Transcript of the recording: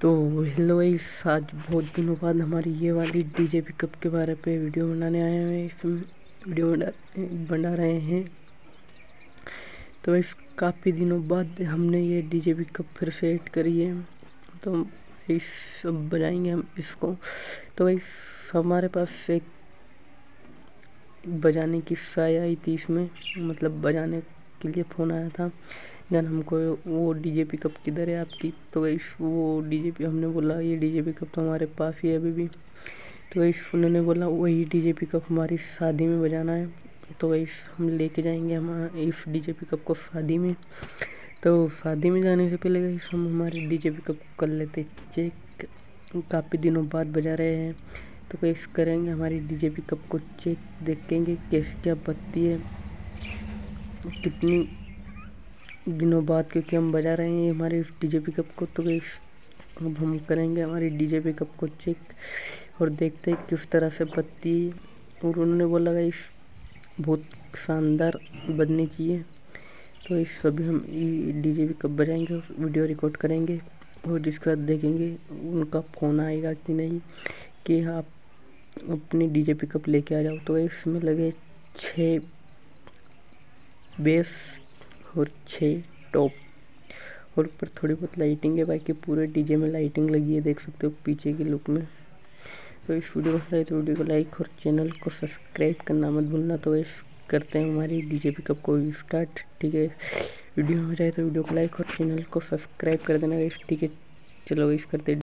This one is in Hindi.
तो हेलो गाइस, आज बहुत दिनों बाद हमारी ये वाली डीजे पिकअप के बारे पे वीडियो बनाने आए हैं। इसमें वीडियो बना बना रहे हैं। तो इस काफ़ी दिनों बाद हमने ये डीजे पिकअप फिर से एड करी है। तो इस अब बजाएँगे हम इसको। तो इस हमारे पास एक बजाने की फाई आई थी इसमें। मतलब बजाने के लिए फ़ोन आया था। जन हमको वो डी डीजे पिकअप किधर है आपकी? तो गई वो डीजे पी हमने बोला, ये डी डीजे पिकअप तो हमारे पास ही है अभी भी। तो गई उन्होंने बोला, वही डी डीजे पिकअप हमारी शादी में बजाना है। तो गई हम लेके जाएँगे हम, इस डी डीजे पिकअप को शादी में। तो शादी में जाने से पहले गई हम हमारे डी डीजे पिकअप कर लेते चेक काफ़ी दिनों बाद बजा रहे हैं। तो कैसे करेंगे हमारी डीजे पिकअप को चेक देखेंगे कैसे क्या बत्ती है। कितनी दिनों बाद, क्योंकि हम बजा रहे हैं हमारे डी डीजे पिकअप को तो अब हम करेंगे हमारी डीजे पिकअप को चेक और देखते हैं किस तरह से बत्ती और उन्होंने बोला इस बहुत शानदार बननी चाहिए तो इस अभी हम डी जे पिकअप बजाएँगे और वीडियो रिकॉर्ड करेंगे और जिसका देखेंगे उनका फ़ोन आएगा कि नहीं, कि आप अपनी डीजे पिकअप लेके आ जाओ। तो इसमें लगे छः बेस और छः टॉप। और ऊपर थोड़ी बहुत लाइटिंग है, बाकी पूरे डीजे में लाइटिंग लगी है, देख सकते हो पीछे के लुक में। तो इस वीडियो को तो वीडियो को लाइक और चैनल को सब्सक्राइब करना मत भूलना। तो इस करते हैं हमारी डीजे पिकअप को स्टार्ट, ठीक है? वीडियो हो जाए तो वीडियो को लाइक और चैनल को सब्सक्राइब कर देना ठीक है? चलो इस करते